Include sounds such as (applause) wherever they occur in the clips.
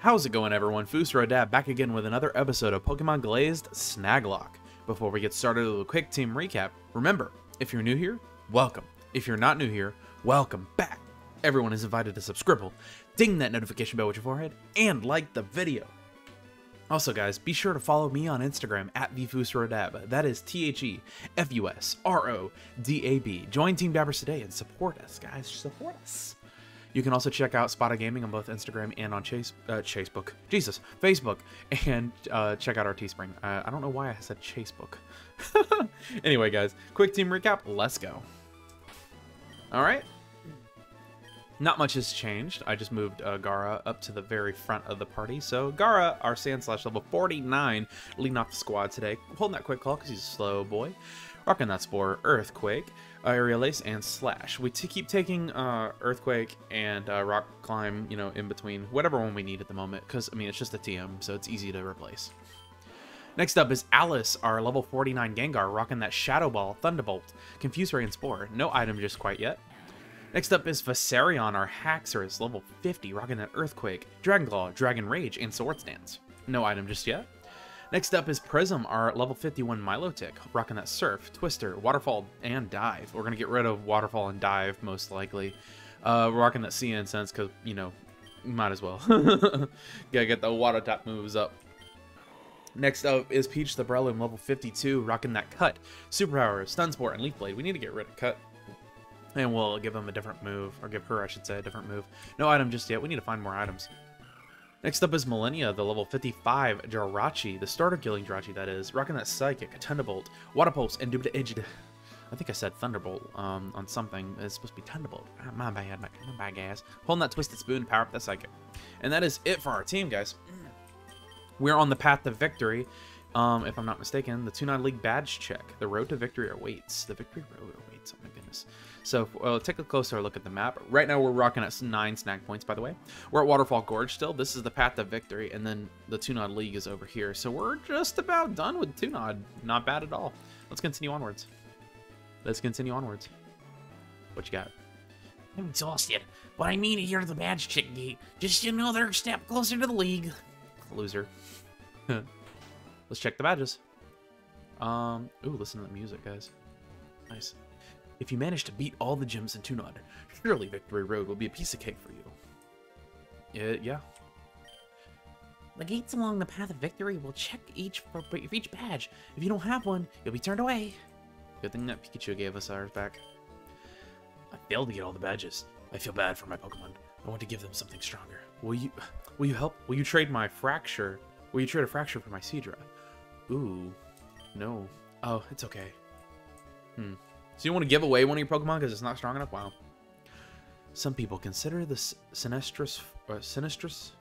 How's it going everyone? Fus Ro DAB back again with another episode of Pokemon Glazed Snaglocke. Before we get started with a quick team recap, remember, if you're new here, welcome. If you're not new here, welcome back. Everyone is invited to subscribe, ding that notification bell with your forehead, and like the video. Also, guys, be sure to follow me on Instagram at TheFusRoDab. That is T H E F U S R O D A B. Join Team Dabbers today and support us, guys. Support us. You can also check out Spot o' Gaming on both Instagram and on Chase uh, Chasebook. Jesus, Facebook, (laughs) and uh, check out our Teespring. Uh, I don't know why I said Chasebook. (laughs) anyway, guys, quick team recap. Let's go. All right. Not much has changed. I just moved uh, Gara up to the very front of the party. So Gara, our Sandslash level 49, leading off the squad today. Holding that Quick Claw because he's a slow boy. Rocking that Spore, Earthquake, Aerial Ace, and Slash. We keep taking uh, Earthquake and uh, Rock Climb, you know, in between, whatever one we need at the moment, because, I mean, it's just a TM, so it's easy to replace. Next up is Alice, our level 49 Gengar, rocking that Shadow Ball, Thunderbolt, Confuse Ray, and Spore. No item just quite yet. Next up is Viserion, our Haxorus, level 50, rocking that Earthquake, Dragon Claw, Dragon Rage, and Swords Dance. No item just yet. Next up is Prism, our level 51 Milotic, rocking that Surf, Twister, Waterfall, and Dive. We're going to get rid of Waterfall and Dive, most likely. Uh, rocking that Sea Incense, because, you know, might as well. (laughs) Gotta get the water type moves up. Next up is Peach the Breloom, level 52, rocking that Cut, Superpower, Stun Spore, and Leaf Blade. We need to get rid of Cut. And we'll give him a different move, or give her, I should say, a different move. No item just yet. We need to find more items. Next up is Millennia, the level 55 Jirachi, the starter killing Jirachi that is, rocking that Psychic, Thunderbolt, Water Pulse, and Dubita. I think I said Thunderbolt um, on something. It's supposed to be Thunderbolt. Ah, my bad, my, my bad, guys. Holding that Twisted Spoon, power up that Psychic. And that is it for our team, guys. We're on the path to victory. Um, if I'm not mistaken, the 2-9 League badge check. The road to victory awaits. The victory road awaits. Oh my goodness. So uh, take a closer look at the map. Right now we're rocking at nine snag points, by the way. We're at Waterfall Gorge still. This is the path to victory, and then the Tunod League is over here. So we're just about done with Tunod. Not bad at all. Let's continue onwards. Let's continue onwards. What you got? I'm exhausted, but I need to hear the badge check gate. Just you know they're a step closer to the league. Loser. (laughs) Let's check the badges. Um, ooh, listen to the music, guys. Nice. If you manage to beat all the gyms in Tunod, surely Victory Road will be a piece of cake for you. Yeah, yeah. The gates along the path of victory will check each for for each badge. If you don't have one, you'll be turned away. Good thing that Pikachu gave us ours back. I failed to get all the badges. I feel bad for my Pokemon. I want to give them something stronger. Will you, will you help? Will you trade my Fracture? Will you trade a Fracture for my Seadra? Ooh, no. Oh, it's okay. Hmm. So you want to give away one of your Pokemon because it's not strong enough? Wow. Some people consider the Sinistrus, uh, Sinistrus,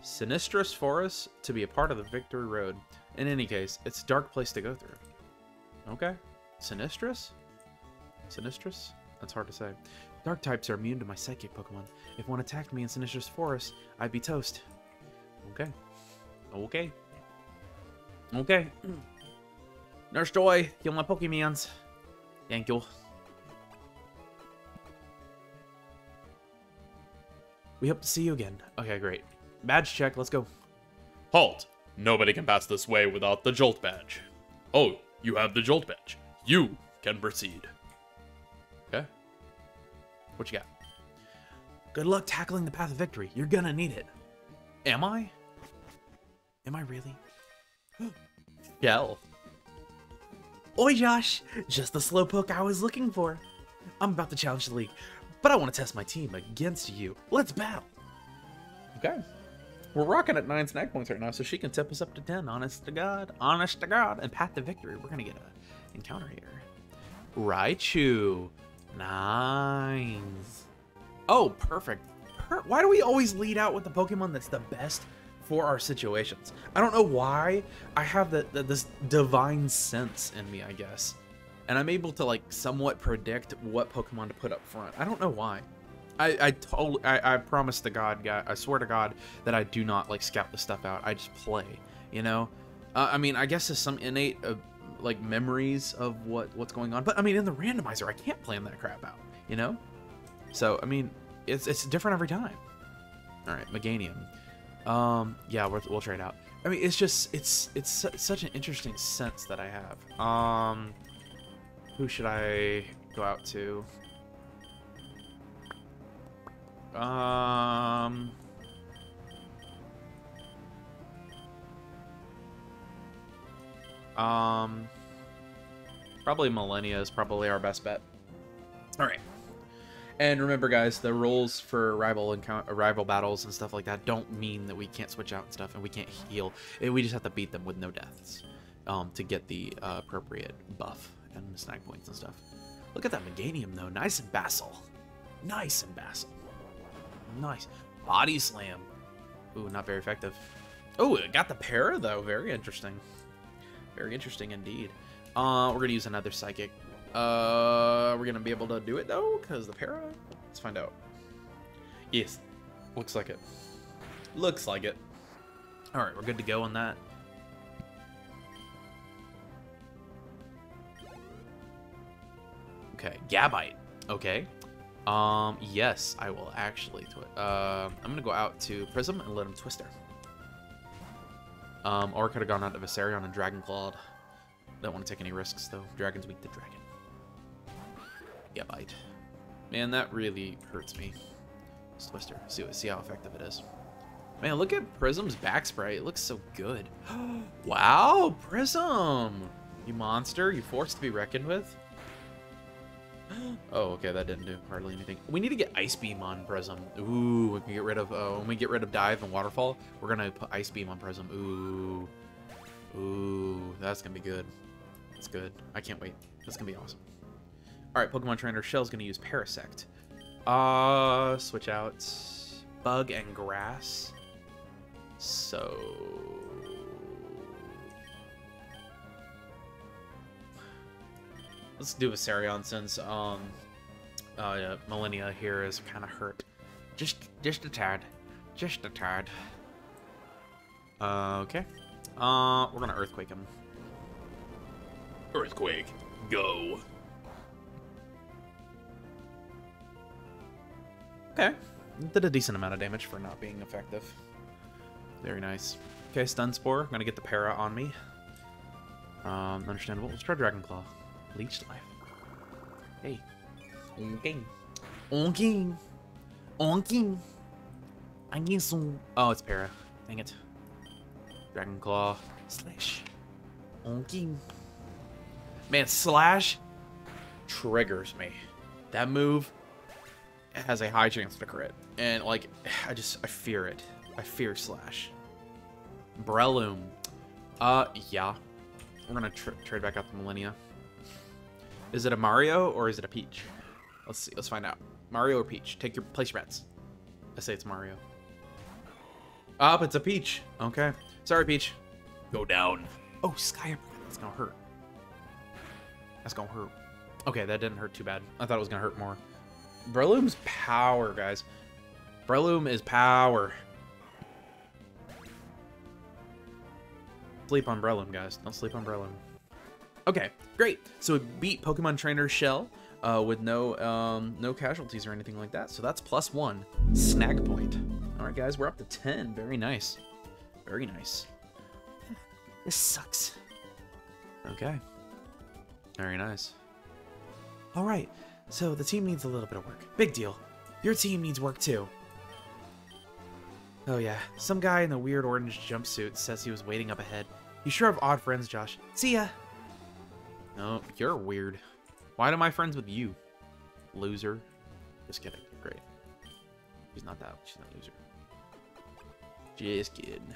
Sinistrus Forest to be a part of the Victory Road. In any case, it's a dark place to go through. Okay. Sinistrus? Sinistrus? That's hard to say. Dark types are immune to my Psychic Pokemon. If one attacked me in Sinistrus Forest, I'd be toast. Okay. Okay. Okay. Nurse Joy, heal my Pokemons. Thank you. We hope to see you again. Okay, great. Badge check, let's go. Halt! Nobody can pass this way without the Jolt badge. Oh, you have the Jolt badge. You can proceed. Okay. What you got? Good luck tackling the path of victory. You're gonna need it. Am I? Am I really? (gasps) Shell. Oi, Josh! Just the slowpoke I was looking for. I'm about to challenge the league, but I want to test my team against you. Let's battle. Okay. We're rocking at nine snag points right now, so she can tip us up to 10. Honest to God. Honest to God. And path to victory. We're going to get a encounter here. Raichu. Nines. Oh, perfect. Per why do we always lead out with the Pokemon that's the best for our situations? I don't know why. I have this divine sense in me, I guess. And I'm able to, like, somewhat predict what Pokemon to put up front. I don't know why. I I totally I, I promise to God, God, I swear to God that I do not like scout the stuff out. I just play, you know. Uh, I mean, I guess there's some innate uh, like memories of what what's going on, but I mean, in the randomizer, I can't plan that crap out, you know. So I mean, it's it's different every time. All right, Meganium. Um, yeah, we'll, we'll trade out. I mean, it's just it's it's su- such an interesting sense that I have. Um, who should I go out to? Um. Um. Probably Millennia is probably our best bet. All right. And remember, guys, the rules for rival encounter, rival battles and stuff like that don't mean that we can't switch out and stuff, and we can't heal. We just have to beat them with no deaths um, to get the uh, appropriate buff and snag points and stuff. Look at that Meganium, though. Nice and Basil. Nice and Basil. Nice. Body Slam. Ooh, not very effective. Oh, it got the para, though. Very interesting. Very interesting indeed. Uh, we're going to use another Psychic. Uh, we're gonna be able to do it though, because the para. Let's find out. Yes, looks like it. Looks like it. All right, we're good to go on that. Okay, Gabite. Okay. Um, yes, I will actually. Uh, I'm gonna go out to Prism and let him Twister. Um, or I could have gone out to Viserion and Dragon Clawed. Don't want to take any risks though. Dragon's weak to dragon. Yeah, bite. Man, that really hurts me. Just Twister. See see how effective it is. Man, look at Prism's back spray. It looks so good. (gasps) wow, Prism! You monster. You forced to be reckoned with. (gasps) oh, okay, that didn't do hardly anything. We need to get Ice Beam on Prism. Ooh, we can get rid of uh, when we get rid of Dive and Waterfall. We're gonna put Ice Beam on Prism. Ooh, ooh, that's gonna be good. That's good. I can't wait. That's gonna be awesome. All right, Pokemon Trainer Shell's gonna use Parasect. Uh, switch out Bug and Grass. So. Let's do Viserion since um, uh, yeah, Millennia here is kind of hurt. Just, just a tad, just a tad. Uh, okay. Uh, we're gonna Earthquake him. Earthquake, go. Okay. Did a decent amount of damage for not being effective. Very nice. Okay, Stun Spore. I'm gonna get the para on me. Um, understandable. Let's try Dragon Claw. Leech Life. Hey. On game. On game. On game. I need some. Oh, it's para. Dang it. Dragon Claw. Slash. On game. Man, Slash triggers me. That move has a high chance to crit. And, like, (sighs) I just, I fear it. I fear Slash. Breloom. Uh, yeah. We're gonna tr trade back out the Millennia. Is it a Mario or is it a Peach? Let's see. Let's find out. Mario or Peach? Take your place your bets. I say it's Mario. Up, it's a Peach. Okay. Sorry, Peach. Go down. Oh, Sky. That's gonna hurt. That's gonna hurt. Okay, that didn't hurt too bad. I thought it was gonna hurt more. Breloom's power, guys. Breloom is power. Sleep on Breloom, guys. Don't sleep on Breloom. Okay, great. So we beat Pokemon Trainer Shell uh, with no um, no casualties or anything like that. So that's plus one snag point. All right, guys, we're up to ten. Very nice. Very nice. This sucks. Okay. Very nice. All right, so the team needs a little bit of work. Big deal. Your team needs work too. Oh yeah, some guy in a weird orange jumpsuit says he was waiting up ahead. You sure have odd friends, Josh. See ya. No, you're weird. Why am I friends with you? Loser. Just kidding. Great. She's not that. She's not a loser. Just kidding.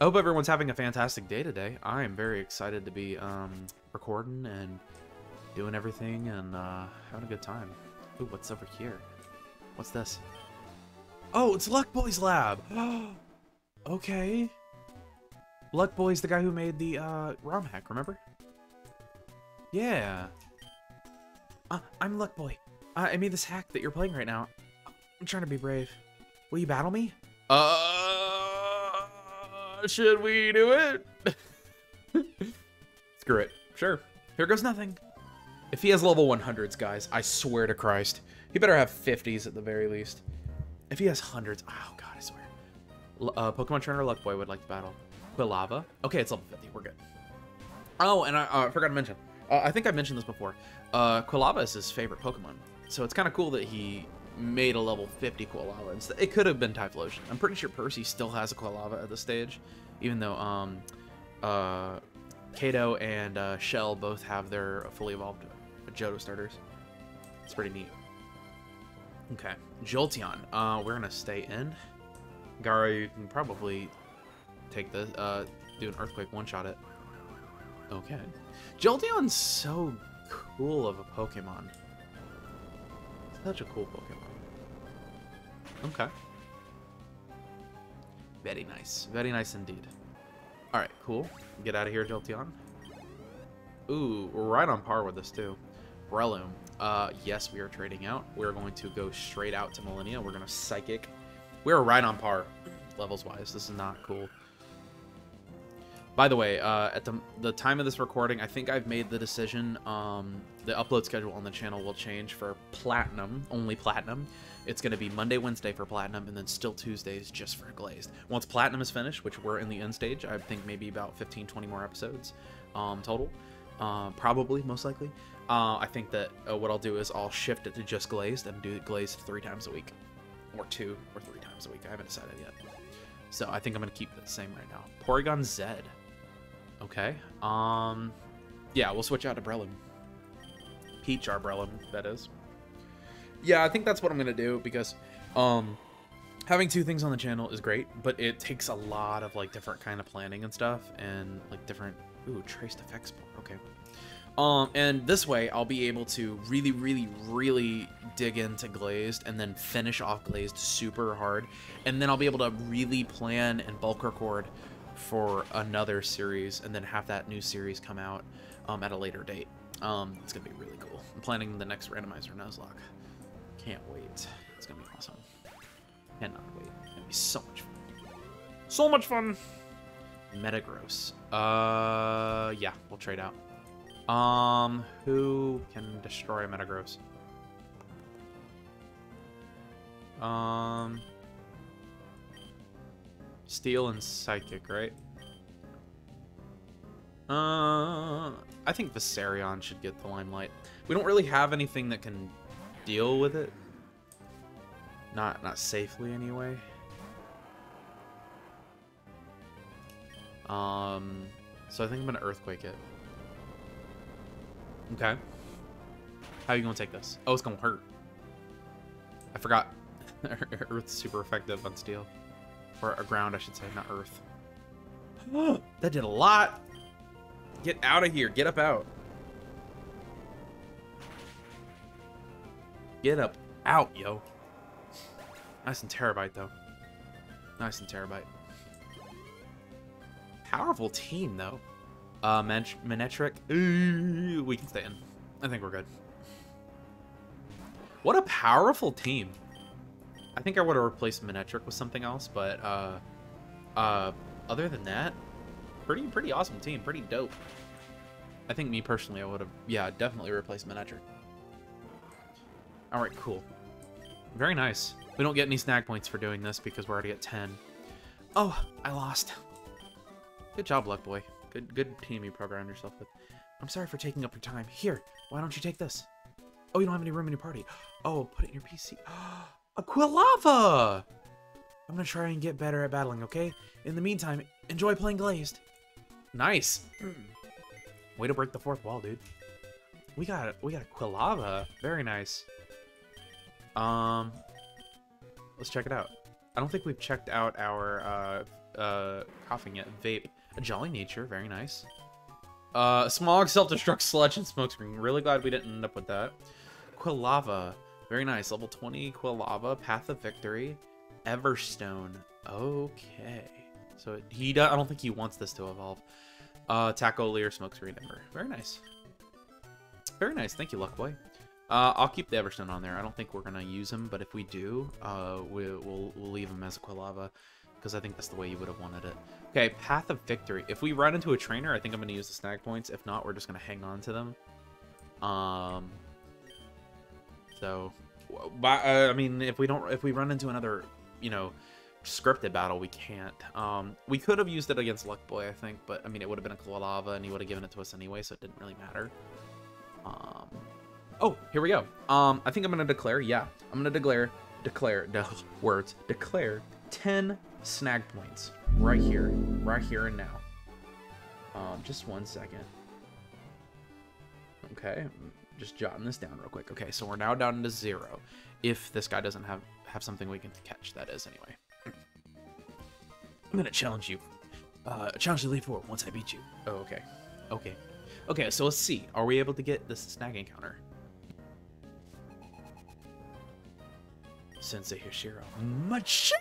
I hope everyone's having a fantastic day today. I am very excited to be um, recording and doing everything and uh, having a good time. Ooh, what's over here? What's this? Oh, it's Luck Boy's lab. (gasps) okay. Luck Boy's the guy who made the uh, ROM hack, remember? Yeah. Uh, I'm Luck Boy. Uh, I made this hack that you're playing right now. I'm trying to be brave. Will you battle me? Uh, should we do it? (laughs) Screw it. Sure. Here goes nothing. If he has level 100s, guys, I swear to Christ, he better have 50s at the very least. If he has hundreds, oh god, I swear. L- uh, Pokemon Trainer Luck Boy would like to battle. Quilava. Okay, it's level 50. We're good. Oh, and I, uh, forgot to mention. Uh, I think I mentioned this before. Uh, Quilava is his favorite Pokemon. So it's kind of cool that he made a level 50 Quilava. It could have been Typhlosion. I'm pretty sure Percy still has a Quilava at this stage. Even though um, uh, Kato and uh, Shell both have their fully evolved Johto starters. It's pretty neat. Okay, Jolteon. Uh, we're gonna stay in. Gara, you can probably take the uh, do an earthquake one shot it. Okay, Jolteon's so cool of a Pokemon. Such a cool Pokemon. Okay. Very nice. Very nice indeed. Alright, cool. Get out of here, Jolteon. Ooh, we're right on par with this too. Breloom. Uh, yes, we are trading out. We're going to go straight out to Millennia. We're going to Psychic. We're right on par, levels-wise. This is not cool. By the way, uh, at the, the time of this recording, I think I've made the decision. Um, the upload schedule on the channel will change for Platinum, only Platinum. It's going to be Monday, Wednesday for Platinum, and then still Tuesdays just for Glazed. Once Platinum is finished, which we're in the end stage, I think maybe about 15, 20 more episodes um, total. Uh, probably, most likely. Uh, I think that uh, what I'll do is I'll shift it to just Glazed and do it Glazed three times a week. Or two or three times a week. I haven't decided yet. So I think I'm to keep it the same right now. Porygon Z. Okay. Um, yeah, we'll switch out to. Peach our Breloom, that is. Yeah, I think that's what I'm gonna do because, um, having two things on the channel is great, but it takes a lot of like different kind of planning and stuff, and like different. Ooh, traced effects. Okay. Um, and this way I'll be able to really, really, really dig into Glazed and then finish off Glazed super hard, and then I'll be able to really plan and bulk record for another series and then have that new series come out um, at a later date. Um, it's gonna be really cool. I'm planning the next randomizer Nuzlocke. Can't wait. It's gonna be awesome. Cannot wait. It's gonna be so much fun. So much fun. Metagross. Uh, yeah, we'll trade out. Um, who can destroy Metagross? Um, Steel and Psychic, right? Uh, I think Viserion should get the limelight. We don't really have anything that can deal with it. Not not safely anyway. Um, so I think I'm gonna earthquake it. Okay. How are you gonna take this? Oh, it's gonna hurt. I forgot. (laughs) Earth's super effective on steel. Or a ground, I should say, not earth. (gasps) that did a lot. Get out of here. Get up out. Get up out, yo. Nice and terabyte, though. Nice and terabyte. Powerful team, though. Uh, Man. Ooh, we can stay in. I think we're good. What a powerful team. I think I would have replaced Manectric with something else, but uh, uh, other than that, pretty pretty awesome team, pretty dope. I think me personally, I would have, yeah, definitely replaced Manectric. All right, cool. Very nice. We don't get any snag points for doing this because we're already at 10. Oh, I lost. Good job, Luck Boy. Good good team you programmed yourself with. I'm sorry for taking up your time. Here, why don't you take this? Oh, you don't have any room in your party. Oh, put it in your PC. (gasps) Aquilava! I'm gonna try and get better at battling, okay? In the meantime, enjoy playing Glazed. Nice. (clears throat) Way to break the fourth wall, dude. We got we got a Quilava. Very nice. Um, let's check it out. I don't think we've checked out our uh uh Koffing yet. Vape. A jolly nature. Very nice. Uh, smog, self-destruct, sludge, and smokescreen. Really glad we didn't end up with that. Quilava. Very nice. Level 20 Quilava, Path of Victory, Everstone. Okay. So he, I don't think he wants this to evolve. Uh, Tackle Leer, Smokescreen, Ember. Very nice. Very nice. Thank you, Luckboy. Uh, I'll keep the Everstone on there. I don't think we're gonna use him, but if we do, uh, we, will we'll leave him as a Quilava because I think that's the way you would have wanted it. Okay, Path of Victory. If we run into a trainer, I think I'm gonna use the snag points. If not, we're just gonna hang on to them. Um, so, uh, I mean, if we don't, if we run into another, you know, scripted battle, we can't. Um, we could have used it against Luck Boy, I think, but I mean, it would have been a Quilava, and he would have given it to us anyway, so it didn't really matter. Um, oh, here we go. Um, I think I'm gonna declare. Yeah, I'm gonna declare, declare, (laughs) no words, declare 10 snag points right here, right here and now. Um, just one second. Okay, just jotting this down real quick. Okay, so we're now down to zero. If this guy doesn't have have something we can catch, that is anyway. I'm gonna challenge you. Uh, challenge the Elite Four once I beat you. Oh, okay. Okay. Okay, so let's see. Are we able to get this snag encounter? Sensei Hishiro. Much.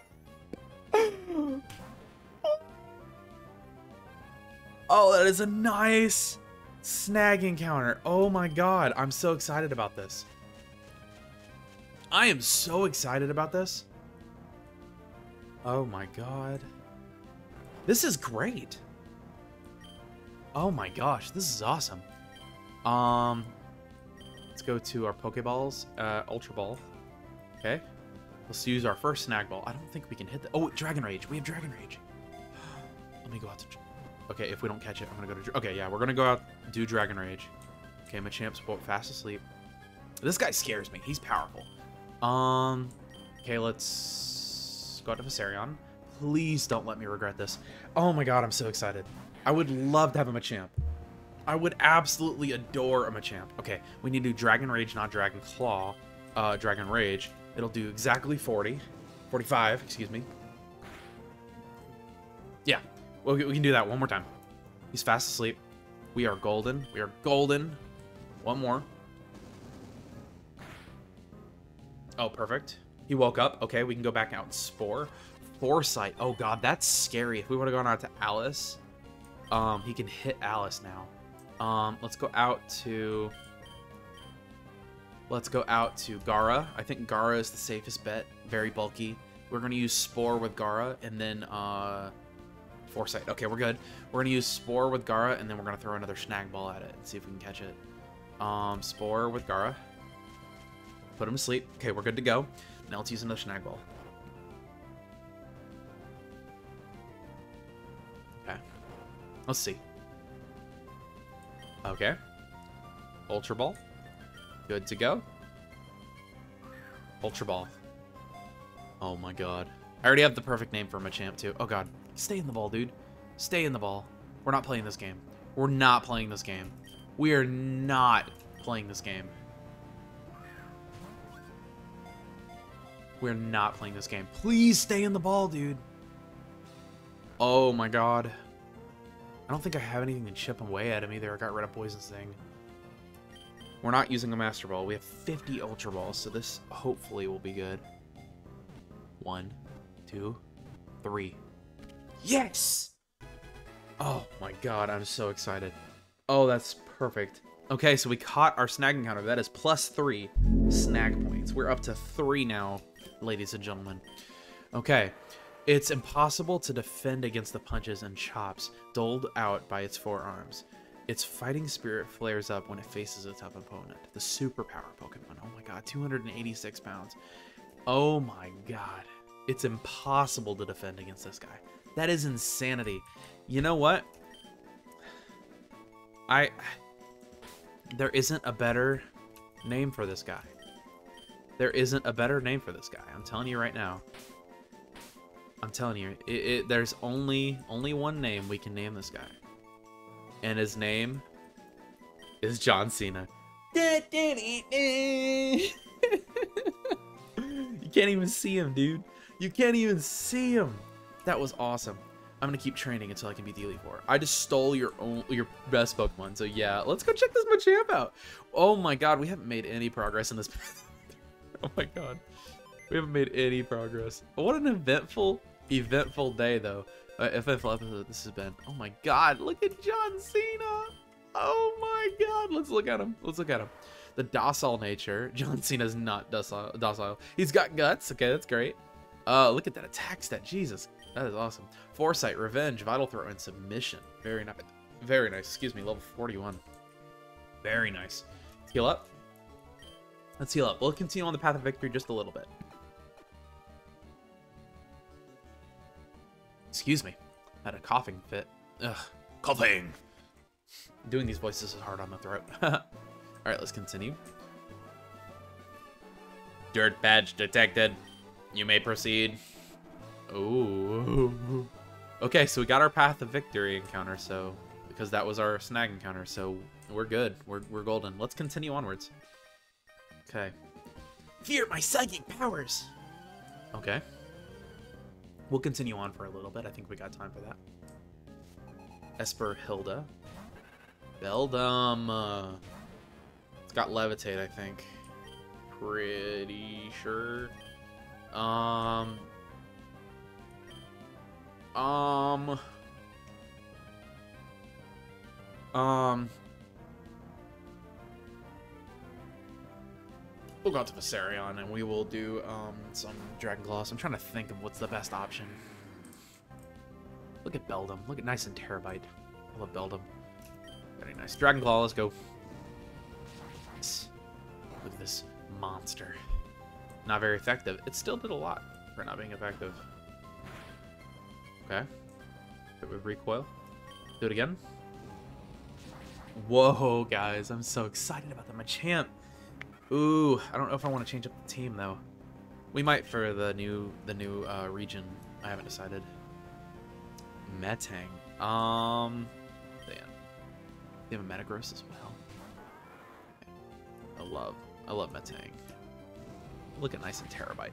Oh, that is a nice snag encounter. Oh my god, I'm so excited about this. I am so excited about this. Oh my god. This is great. Oh my gosh, this is awesome. Um, let's go to our Pokeballs, uh, Ultra Ball. Okay, let's use our first snag ball. I don't think we can hit the. Oh, Dragon Rage. We have Dragon Rage. (gasps) Let me go out to. Okay, if we don't catch it, I'm gonna go to. Okay, yeah, we're gonna go out do Dragon Rage. Okay, Machamp's fast asleep. This guy scares me. He's powerful. Um, okay, let's go out to Viserion. Please don't let me regret this. Oh my god, I'm so excited. I would love to have him a Machamp. I would absolutely adore a Machamp. Okay, we need to do Dragon Rage, not Dragon Claw. Uh, Dragon Rage. It'll do exactly 40. 45, excuse me. Yeah, well, we can do that one more time. He's fast asleep. We are golden. We are golden. One more. Oh, perfect. He woke up. Okay, we can go back out and Spore. Foresight. Oh god, that's scary. If we would have gone out to Alice, um, he can hit Alice now. Um, let's go out to... Let's go out to Gara. I think Gara is the safest bet. Very bulky. We're going to use Spore with Gara, and then, uh... Foresight. Okay, we're good. We're going to use Spore with Gara, and then we're going to throw another Snag Ball at it and see if we can catch it. Um, Spore with Gara. Put him to sleep. Okay, we're good to go. Now let's use another Snag Ball. Okay. Let's see. Okay. Ultra Ball. Good to go. Ultra Ball. Oh my god. I already have the perfect name for Machamp too. Oh god. Stay in the ball, dude. Stay in the ball. We're not playing this game. We're not playing this game. We are not playing this game. We're not playing this game. Please stay in the ball, dude. Oh my god. I don't think I have anything to chip away at him either. I got rid of Poison Sting. We're not using a Master Ball. We have 50 Ultra Balls, so this hopefully will be good. One, two, three. Yes! Oh my god, I'm so excited. Oh, that's perfect. Okay, so we caught our snag encounter. That is plus three snag points. We're up to three now, ladies and gentlemen. Okay, it's impossible to defend against the punches and chops doled out by its forearms. Its fighting spirit flares up when it faces a tough opponent. The superpower Pokemon. Oh my god, 286 pounds. Oh my god. It's impossible to defend against this guy. That is insanity. You know what? I there isn't a better name for this guy. There isn't a better name for this guy. I'm telling you right now. I'm telling you, it, it, there's only only one name we can name this guy, and his name is John Cena. (laughs) you can't even see him, dude. You can't even see him. That was awesome. I'm gonna keep training until I can beat the Elite Four. I just stole your own, your best Pokemon, so yeah, let's go check this Machamp out. Oh my god, we haven't made any progress in this. (laughs) oh my god, we haven't made any progress. What an eventful, eventful day though. Uh, eventful episode this has been. Oh my god, look at John Cena. Oh my god, let's look at him. Let's look at him. The docile nature. (laughs) John Cena's not docile. docile. He's got guts. Okay, that's great. Uh, look at that attack stat. Jesus, that is awesome. Foresight, Revenge, Vital Throw, and Submission. Very nice. Very nice. Excuse me, level 41. Very nice. Let's heal up. Let's heal up. We'll continue on the path of victory just a little bit. Excuse me. I had a coughing fit. Ugh. Coughing. Doing these voices is hard on the throat. (laughs) Alright, let's continue. Dirt badge detected. You may proceed. Ooh. Okay, so we got our Path of Victory encounter, so... Because that was our snag encounter, so we're good. We're, we're golden. Let's continue onwards. Okay. Fear my psychic powers. Okay. We'll continue on for a little bit. I think we got time for that. Esper Hilda. Beldum. Uh, it's got levitate, I think. Pretty sure. Um. Um. Um. We'll go out to Viserion and we will do um, some Dragon Claws. I'm trying to think of what's the best option. Look at Beldum. Look at nice and Terabyte. I love Beldum. Very nice. Dragon Claw, let's go. Look at this monster. Not very effective. It still did a lot for not being effective. Okay. With recoil. Do it again. Whoa, guys. I'm so excited about the Machamp. Ooh, I don't know if I want to change up the team though. We might for the new the new uh, region. I haven't decided. Metang. Um, Dan. They have a Metagross as well. I love, I love Metang. Look at nice and Terabyte.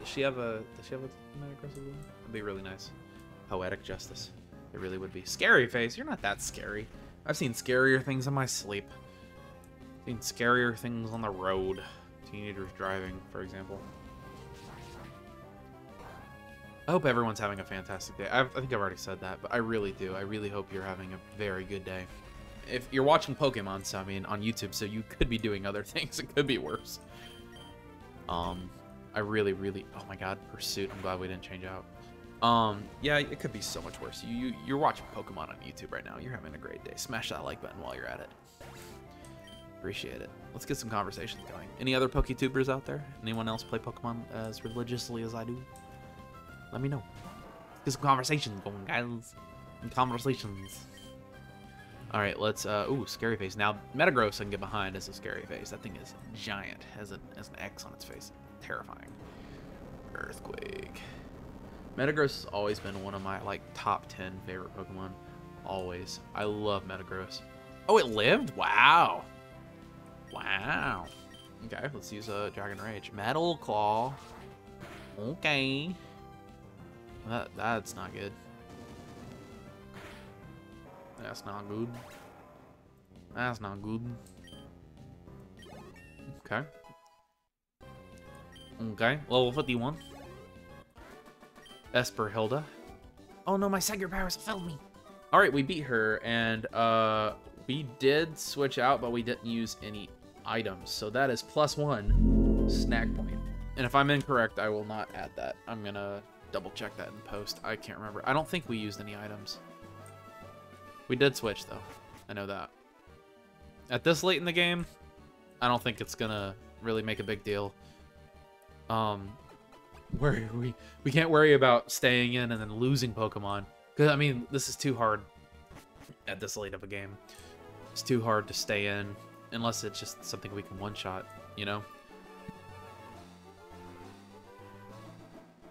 Does she have a? Does she have a Metagross as well? That'd be really nice. Poetic justice. It really would be. Scary face. You're not that scary. I've seen scarier things in my sleep. Seen scarier things on the road. Teenagers driving, for example. I hope everyone's having a fantastic day. I've, I think I've already said that, but I really do. I really hope you're having a very good day. If you're watching Pokemon, so I mean on YouTube, so you could be doing other (laughs) things. It could be worse. Um, I really, really. Oh my God, Pursuit. I'm glad we didn't change out. Um, yeah, it could be so much worse. You, you you're watching Pokemon on YouTube right now. You're having a great day. Smash that like button while you're at it. Appreciate it. Let's get some conversations going. Any other PokeTubers out there? Anyone else play Pokemon as religiously as I do? Let me know. Get some conversations going, guys. Conversations. All right, let's. Uh, ooh, scary face. Now Metagross I can get behind as a scary face. That thing is giant. Has an has an X on its face. Terrifying. Earthquake. Metagross has always been one of my like top ten favorite Pokemon. Always. I love Metagross. Oh, it lived? Wow. Wow. Okay, let's use a uh, Dragon Rage. Metal Claw. Okay. That that's not good. That's not good. That's not good. Okay. Okay, level 51. Esper Hilda. Oh no, my Psychic powers failed me. Alright, we beat her, and uh, we did switch out, but we didn't use any items. So that is plus one snag point. And if I'm incorrect, I will not add that. I'm gonna double check that in post. I can't remember. I don't think we used any items. We did switch though. I know that. At this late in the game, I don't think it's gonna really make a big deal. Um, where (laughs) we we can't worry about staying in and then losing Pokemon. Cause I mean, this is too hard at this late of a game. It's too hard to stay in unless it's just something we can one shot. You know.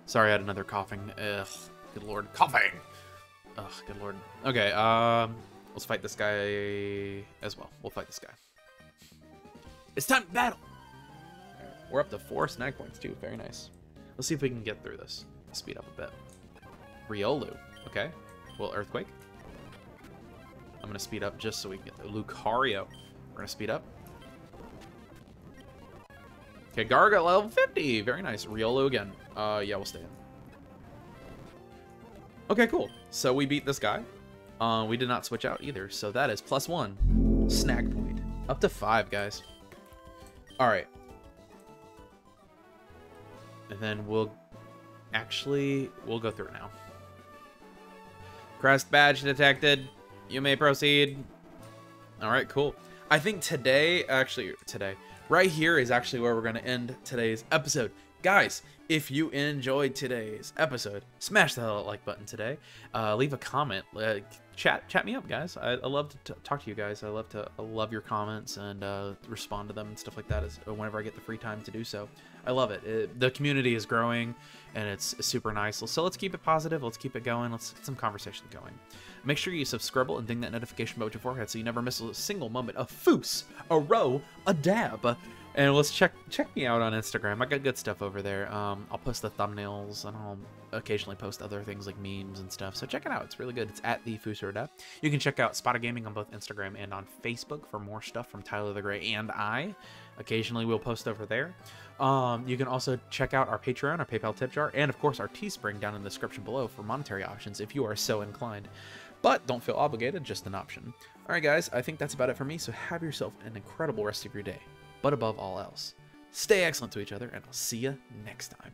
Sorry, I had another coughing. Ugh, good lord, coughing. Ugh, good lord. Okay, um, let's fight this guy as well. We'll fight this guy. It's time to battle. Right, we're up to four snag points too. Very nice. Let's see if we can get through this. Speed up a bit. Riolu. Okay. Well, Earthquake. I'm gonna speed up just so we can get the Lucario. We're gonna speed up. Okay, Garga level 50. Very nice. Riolu again. Uh, yeah, we'll stay in. Okay, cool. So we beat this guy. Uh, we did not switch out either, so that is plus one snag point. Up to five, guys. All right. And then we'll actually, we'll go through it now. Crest badge detected. You may proceed. All right, cool. I think today, actually today, right here is actually where we're going to end today's episode. Guys, if you enjoyed today's episode, smash the like button today. Uh, leave a comment. Uh, chat chat me up, guys. I, I love to talk to you guys. I love to I love your comments and uh, respond to them and stuff like that. As whenever I get the free time to do so, I love it. it. The community is growing and it's super nice. So let's keep it positive. Let's keep it going. Let's get some conversation going. Make sure you subscribe and ding that notification bell with your forehead so you never miss a single moment of foos, a row, a dab. And let's check check me out on Instagram. I got good stuff over there. Um, I'll post the thumbnails and I'll occasionally post other things like memes and stuff. So check it out. It's really good. It's at the Fusurda. You can check out Spot o' Gaming on both Instagram and on Facebook for more stuff from Tyler the Gray and I. Occasionally we'll post over there. Um, you can also check out our Patreon, our PayPal tip jar, and of course our Teespring down in the description below for monetary options if you are so inclined. But don't feel obligated, just an option. Alright guys, I think that's about it for me, so have yourself an incredible rest of your day but above all else, stay excellent to each other, and I'll see you next time.